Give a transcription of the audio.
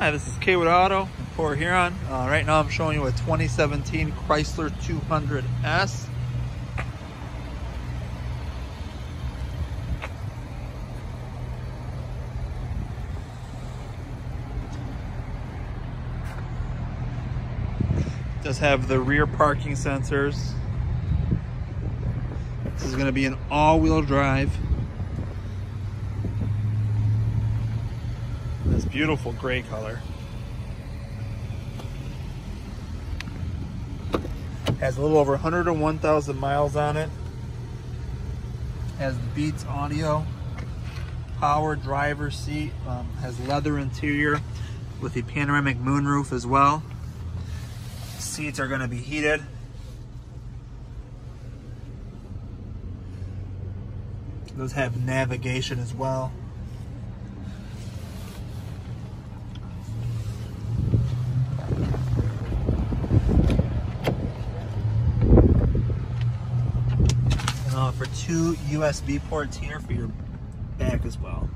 Hi, this is Cawood Auto in Port Huron. Uh, right now I'm showing you a 2017 Chrysler 200S. Does have the rear parking sensors. This is going to be an all-wheel drive. This beautiful gray color. Has a little over 101,000 miles on it. Has Beats audio. Power driver seat. Um, has leather interior with the panoramic moonroof as well. Seats are going to be heated. Those have navigation as well. Uh, for two USB ports here for your back as well.